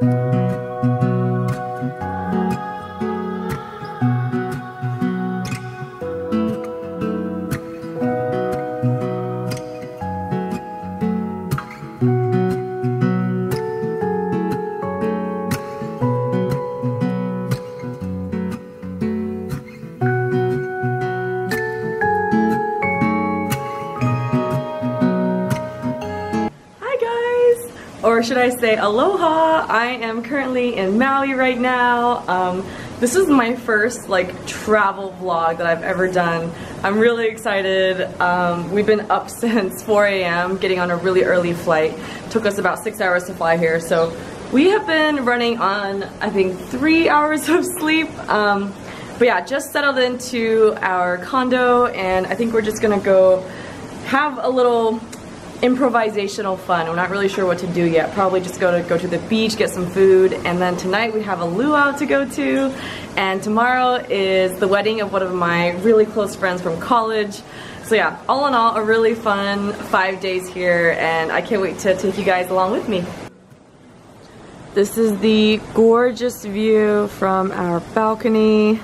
or say aloha. I am currently in Maui right now. Um, this is my first like travel vlog that I've ever done. I'm really excited. Um, we've been up since 4 a.m. getting on a really early flight. took us about six hours to fly here. So we have been running on, I think, three hours of sleep. Um, but yeah, just settled into our condo and I think we're just gonna go have a little improvisational fun. We're not really sure what to do yet. Probably just go to go to the beach, get some food, and then tonight we have a luau to go to, and tomorrow is the wedding of one of my really close friends from college. So yeah, all in all, a really fun five days here, and I can't wait to take you guys along with me. This is the gorgeous view from our balcony.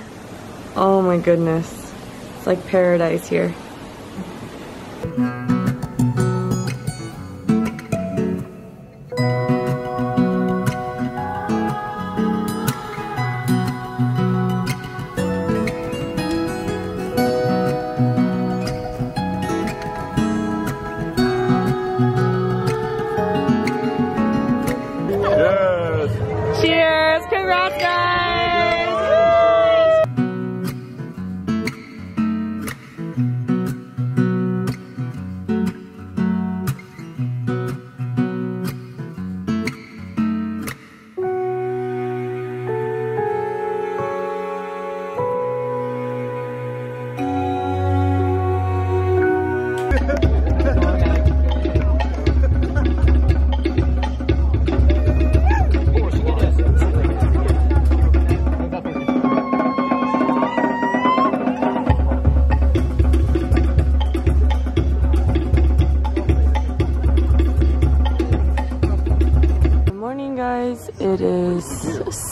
Oh my goodness. It's like paradise here.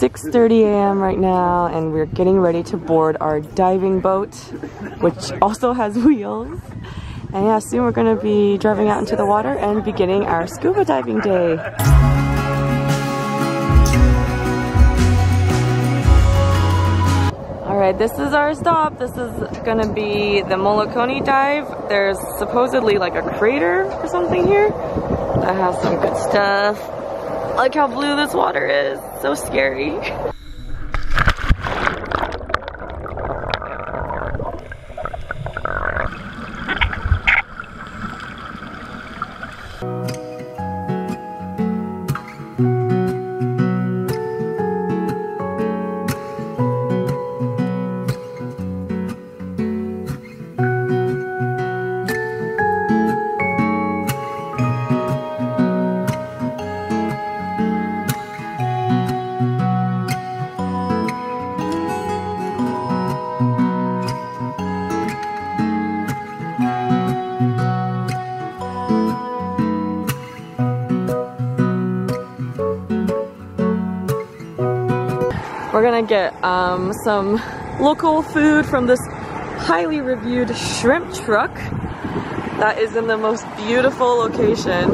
6.30 a.m. right now and we're getting ready to board our diving boat, which also has wheels. And yeah, soon we're gonna be driving out into the water and beginning our scuba diving day. Alright, this is our stop. This is gonna be the Molokini dive. There's supposedly like a crater or something here that has some good stuff. Look how blue this water is. So scary. some local food from this highly reviewed shrimp truck that is in the most beautiful location.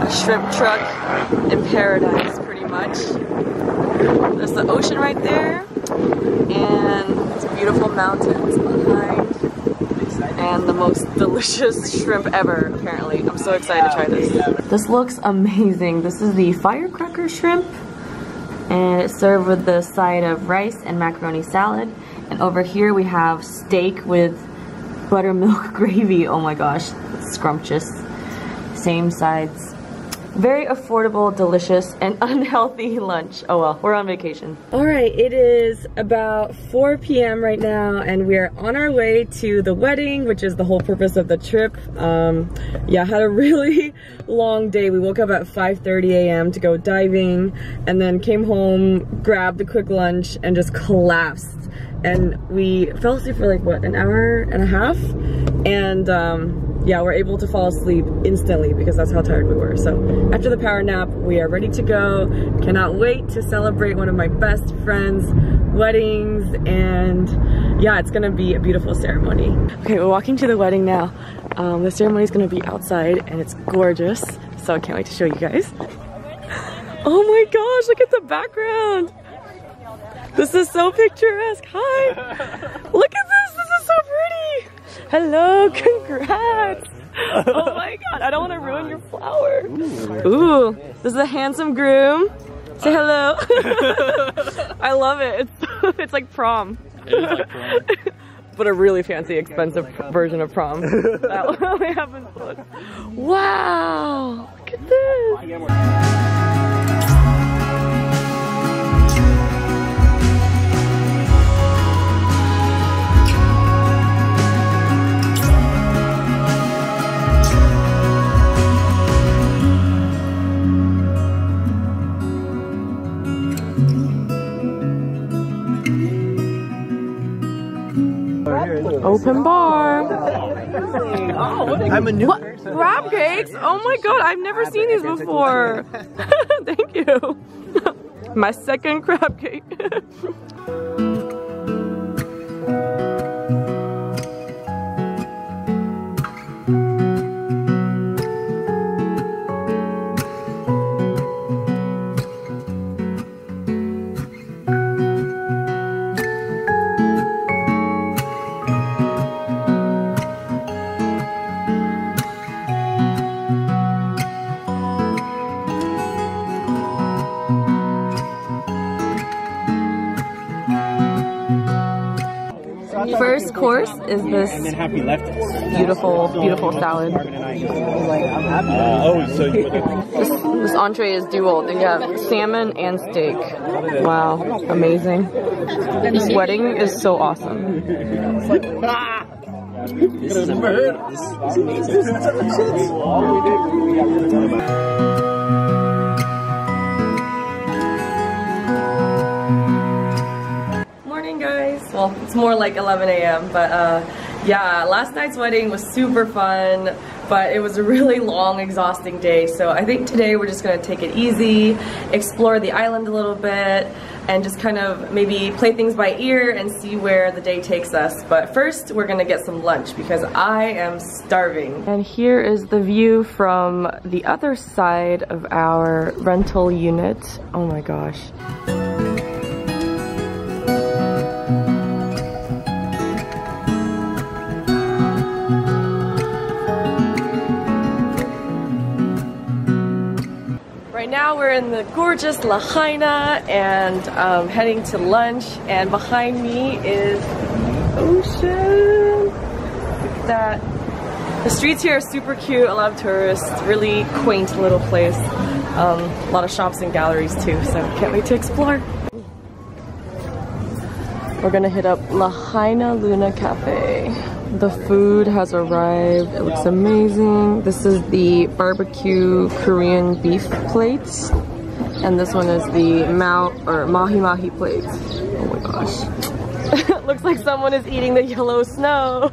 A shrimp truck in paradise, pretty much. There's the ocean right there, and beautiful mountains behind, and the most delicious shrimp ever, apparently. I'm so excited to try this. This looks amazing. This is the firecracker shrimp and it's served with the side of rice and macaroni salad. And over here we have steak with buttermilk gravy. Oh my gosh, scrumptious. Same sides. Very affordable, delicious, and unhealthy lunch. Oh well, we're on vacation. All right, it is about 4 p.m. right now, and we are on our way to the wedding, which is the whole purpose of the trip. Um, yeah, had a really long day. We woke up at 5.30 a.m. to go diving, and then came home, grabbed a quick lunch, and just collapsed. And we fell asleep for like, what, an hour and a half? And um, yeah, we're able to fall asleep instantly because that's how tired we were. So after the power nap, we are ready to go. Cannot wait to celebrate one of my best friends' weddings. And yeah, it's gonna be a beautiful ceremony. Okay, we're walking to the wedding now. Um, the ceremony is gonna be outside and it's gorgeous. So I can't wait to show you guys. Oh my gosh, look at the background. This is so picturesque. Hi. Look at this. This is so pretty. Hello. Oh, congrats. Oh my god. I don't want to ruin your flower. Ooh. This is a handsome groom. Say uh, hello. I love it. It's, it's like prom. Like prom. but a really fancy, expensive version of prom. that only happens once. Wow. Look at this. Open bar. I'm a new what? person. Crab cakes? Oh my god, I've never seen these before. Thank you. My second crab cake. is this beautiful, beautiful salad. Uh, oh, so this, this entree is dual. They have salmon and steak. Wow, amazing. This wedding is so awesome. This is amazing. This is amazing. it's more like 11 a.m. But uh, yeah, last night's wedding was super fun, but it was a really long, exhausting day. So I think today we're just gonna take it easy, explore the island a little bit, and just kind of maybe play things by ear and see where the day takes us. But first, we're gonna get some lunch because I am starving. And here is the view from the other side of our rental unit. Oh my gosh. Now we're in the gorgeous Lahaina and um, heading to lunch. And behind me is the ocean. Look at that. The streets here are super cute. A lot of tourists. Really quaint little place. Um, a lot of shops and galleries too. So can't wait to explore. We're gonna hit up Lahaina Luna Cafe. The food has arrived. It looks amazing. This is the barbecue Korean beef plates. And this one is the mao or mahi mahi plates. Oh my gosh. looks like someone is eating the yellow snow.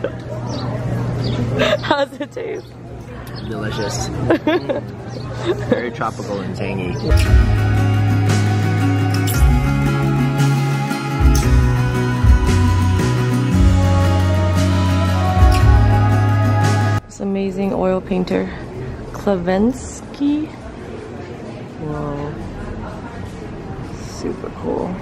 How does it taste? Delicious. Very tropical and tangy. Painter, Klavensky. Whoa, super cool.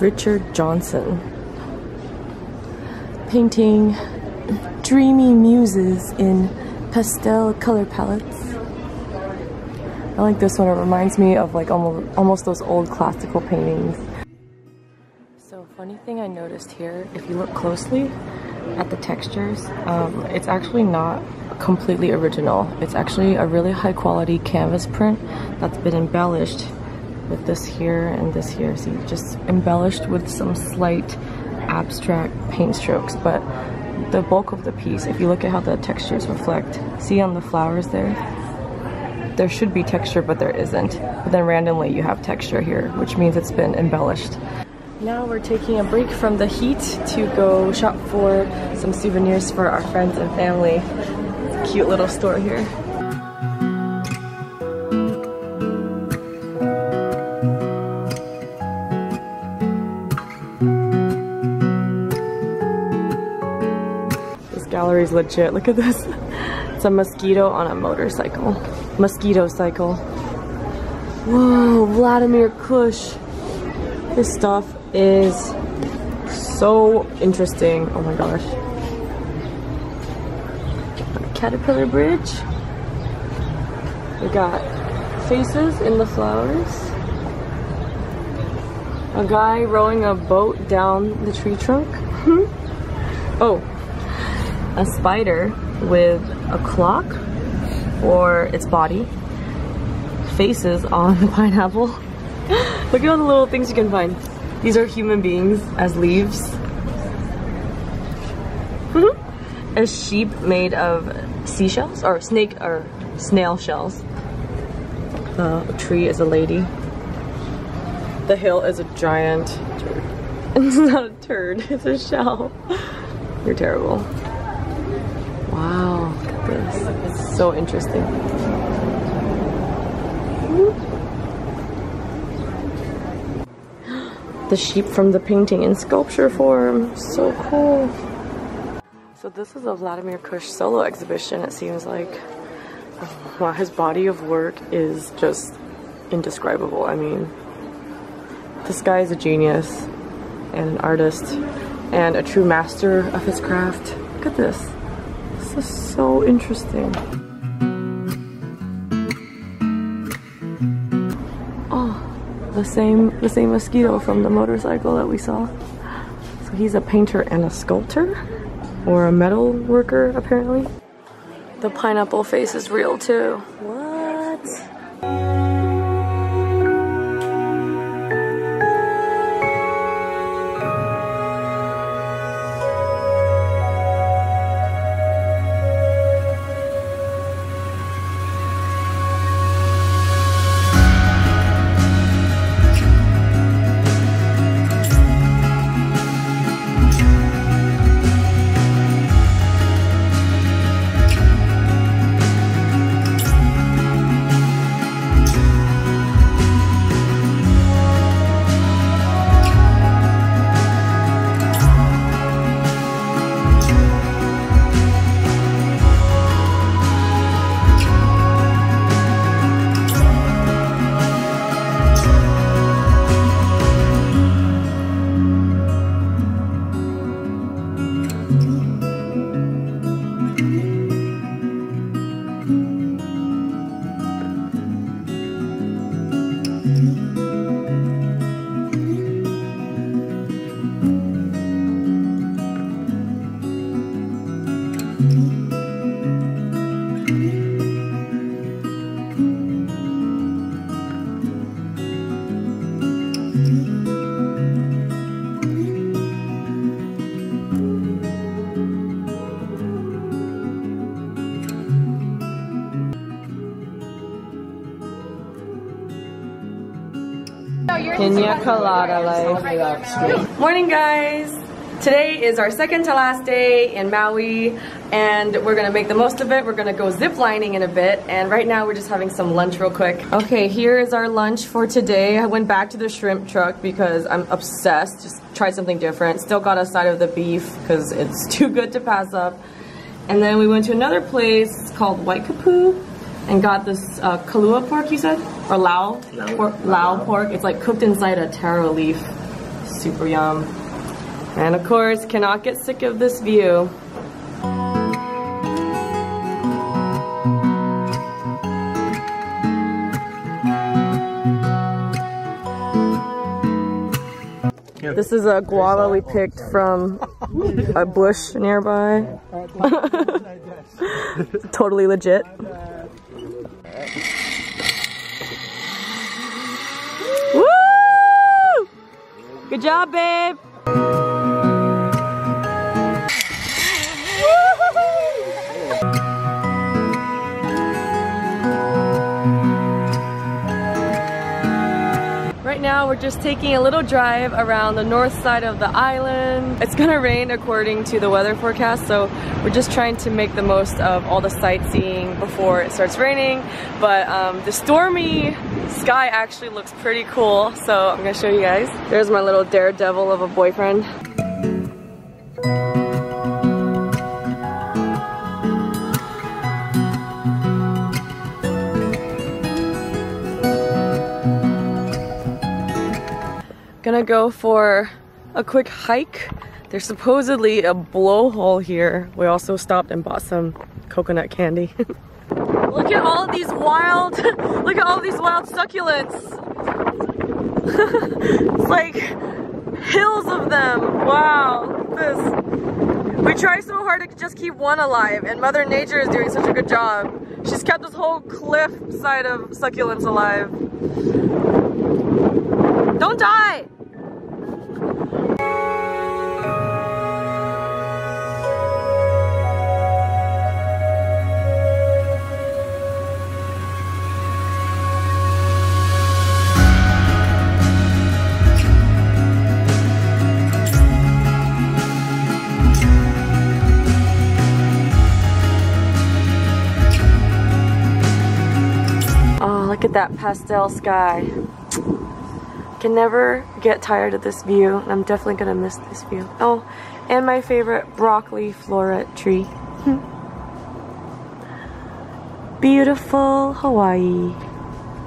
Richard Johnson. Painting dreamy muses in pastel color palettes. I like this one, it reminds me of like almost, almost those old classical paintings. So funny thing I noticed here, if you look closely at the textures, um, it's actually not completely original. It's actually a really high quality canvas print that's been embellished with this here and this here. So just embellished with some slight abstract paint strokes, but the bulk of the piece, if you look at how the textures reflect, see on the flowers there? There should be texture, but there isn't. But then randomly you have texture here, which means it's been embellished. Now we're taking a break from the heat to go shop for some souvenirs for our friends and family. Cute little store here. This gallery is legit. Look at this. It's a mosquito on a motorcycle. Mosquito cycle. Whoa, Vladimir Kush. This stuff is so interesting. Oh my gosh. Caterpillar Bridge. We got faces in the flowers. A guy rowing a boat down the tree trunk. oh, a spider with a clock or its body. Faces on the pineapple. Look at all the little things you can find. These are human beings as leaves. a sheep made of seashells or snake or snail shells. Uh, the tree is a lady. The hill is a giant turd. It's not a turd, it's a shell. You're terrible. Wow, look at this. It's so interesting. The sheep from the painting in sculpture form. So cool. So this is a Vladimir Kush solo exhibition, it seems like. Wow, his body of work is just indescribable. I mean, this guy is a genius and an artist and a true master of his craft. Look at this. This is so interesting. Oh, the same the same mosquito from the motorcycle that we saw. So he's a painter and a sculptor or a metal worker apparently. The pineapple face is real too. Pina colada life. Morning guys! Today is our second to last day in Maui and we're gonna make the most of it. We're gonna go zip lining in a bit and right now we're just having some lunch real quick. Okay, here is our lunch for today. I went back to the shrimp truck because I'm obsessed. Just tried something different. Still got a side of the beef because it's too good to pass up. And then we went to another place called White Waikapu and got this uh, kalua pork, you said? Or lao? Lao. Pork, lao pork. It's like cooked inside a taro leaf. Super yum. And of course, cannot get sick of this view. This is a guava we picked from a bush nearby. totally legit. Good job, babe. Now we're just taking a little drive around the north side of the island. It's gonna rain according to the weather forecast, so we're just trying to make the most of all the sightseeing before it starts raining. But um, the stormy sky actually looks pretty cool, so I'm gonna show you guys. There's my little daredevil of a boyfriend. Gonna go for a quick hike. There's supposedly a blowhole here. We also stopped and bought some coconut candy. look at all of these wild, look at all these wild succulents. it's like hills of them. Wow, this. We try so hard to just keep one alive and Mother Nature is doing such a good job. She's kept this whole cliff side of succulents alive. At that pastel sky. Can never get tired of this view. I'm definitely gonna miss this view. Oh, and my favorite broccoli floret tree. Beautiful Hawaii.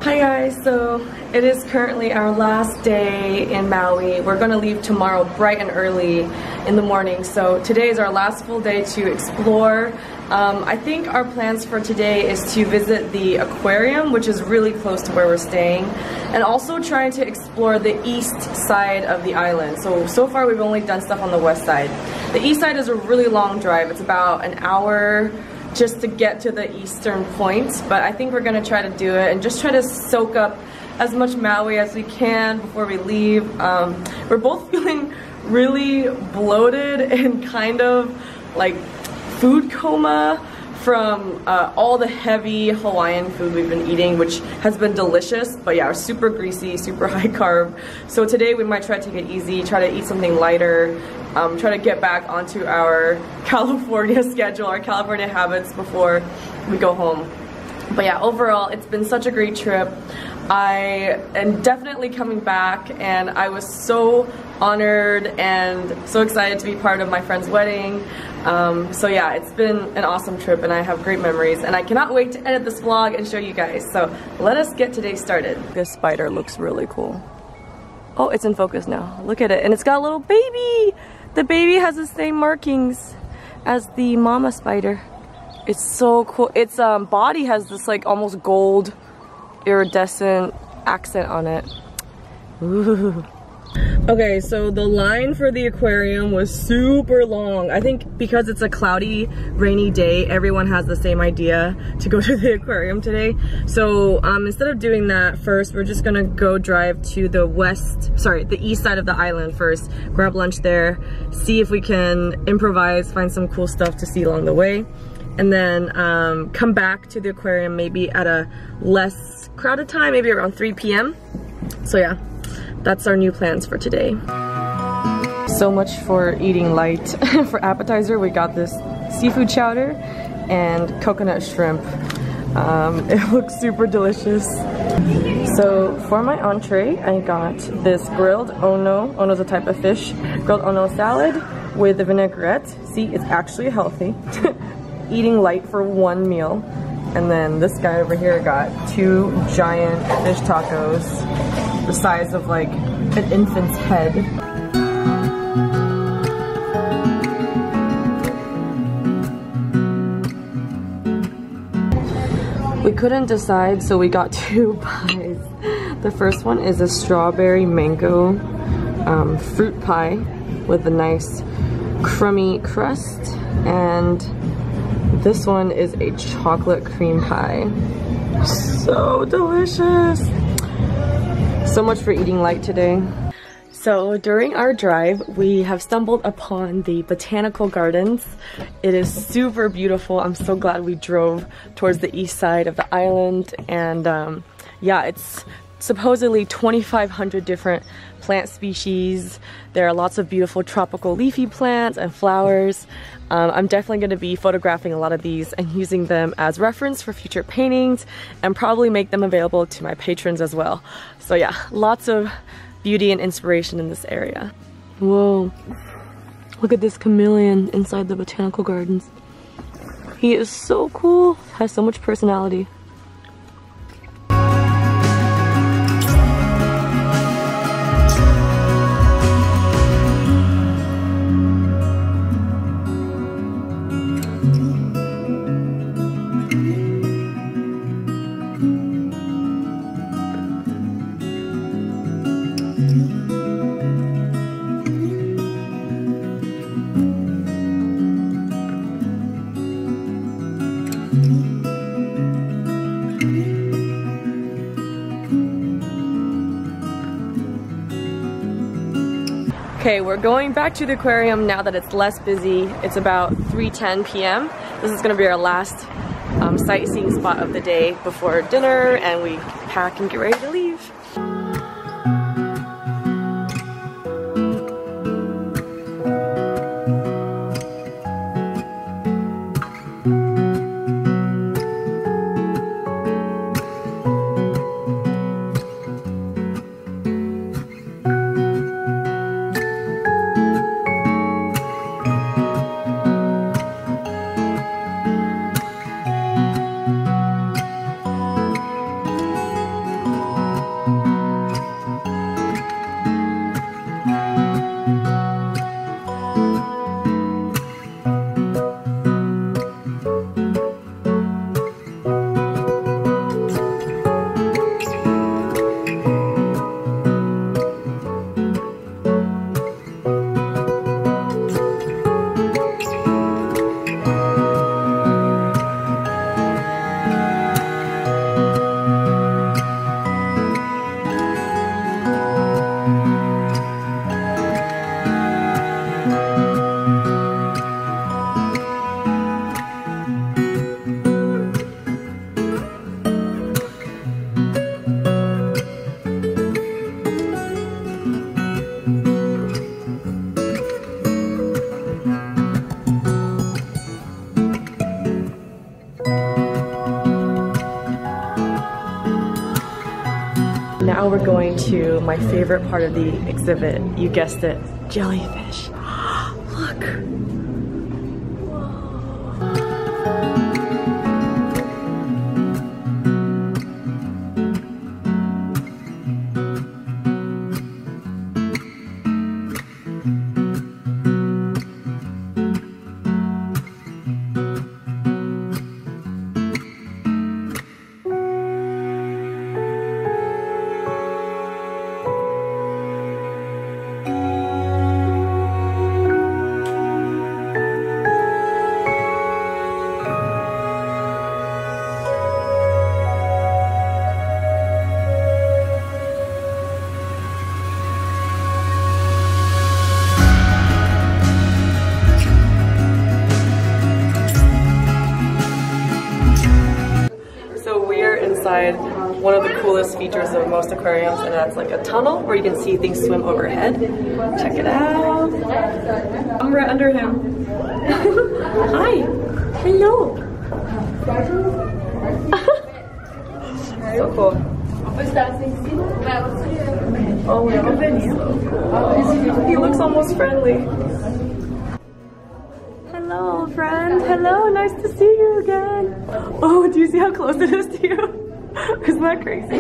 Hi guys, so it is currently our last day in Maui. We're gonna leave tomorrow bright and early in the morning. So today is our last full day to explore um, I think our plans for today is to visit the aquarium, which is really close to where we're staying, and also trying to explore the east side of the island. So, so far we've only done stuff on the west side. The east side is a really long drive. It's about an hour just to get to the eastern point, but I think we're gonna try to do it and just try to soak up as much Maui as we can before we leave. Um, we're both feeling really bloated and kind of like food coma from uh, all the heavy Hawaiian food we've been eating, which has been delicious, but yeah, super greasy, super high carb. So today we might try to take it easy, try to eat something lighter, um, try to get back onto our California schedule, our California habits before we go home. But yeah, overall, it's been such a great trip. I am definitely coming back and I was so honored and so excited to be part of my friend's wedding. Um, so yeah, it's been an awesome trip and I have great memories and I cannot wait to edit this vlog and show you guys. So let us get today started. This spider looks really cool. Oh, it's in focus now. Look at it. And it's got a little baby. The baby has the same markings as the mama spider. It's so cool. Its um, body has this like almost gold iridescent accent on it. Ooh. Okay, so the line for the aquarium was super long. I think because it's a cloudy, rainy day, everyone has the same idea to go to the aquarium today. So um, instead of doing that first, we're just gonna go drive to the west, sorry, the east side of the island first, grab lunch there, see if we can improvise, find some cool stuff to see along the way, and then um, come back to the aquarium maybe at a less crowded time, maybe around 3 p.m. So yeah, that's our new plans for today. So much for eating light. for appetizer, we got this seafood chowder and coconut shrimp. Um, it looks super delicious. So for my entree, I got this grilled ono, ono is a type of fish, grilled ono salad with a vinaigrette. See, it's actually healthy. Eating light for one meal. And then this guy over here got two giant fish tacos the size of like an infant's head. We couldn't decide, so we got two pies. The first one is a strawberry mango um, fruit pie with a nice crummy crust, and this one is a chocolate cream pie. So delicious! So much for eating light today. So during our drive, we have stumbled upon the Botanical Gardens. It is super beautiful. I'm so glad we drove towards the east side of the island. And um, yeah, it's supposedly 2,500 different plant species. There are lots of beautiful tropical leafy plants and flowers. Um, I'm definitely going to be photographing a lot of these and using them as reference for future paintings and probably make them available to my patrons as well. So yeah, lots of beauty and inspiration in this area. Whoa, look at this chameleon inside the botanical gardens. He is so cool, has so much personality. Okay, we're going back to the aquarium now that it's less busy. It's about 3.10 p.m. This is gonna be our last um, sightseeing spot of the day before dinner and we pack and get ready to leave. To my favorite part of the exhibit. You guessed it, jellyfish. Look. Of most aquariums and that's like a tunnel where you can see things swim overhead. Check it out. I'm right under him. Hi. Hello. so cool. Oh my god. He looks almost friendly. Hello, friend. Hello, nice to see you again. Oh, do you see how close it is to you? Isn't that crazy?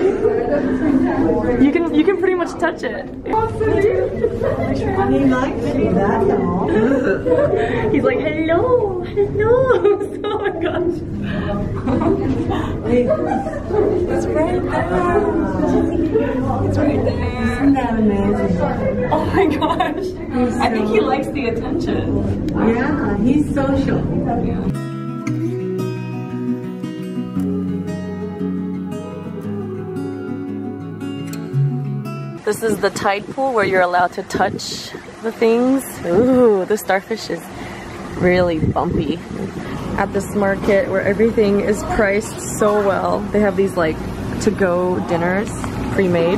You can you can pretty much touch it. He likes me, that's all. He's like, hello, hello. Oh my gosh. It's right there. It's right there. Isn't that amazing? Oh my gosh. I think he likes the attention. Yeah, he's social. This is the tide pool where you're allowed to touch the things. Ooh, the starfish is really bumpy. At this market where everything is priced so well, they have these like to-go dinners pre-made.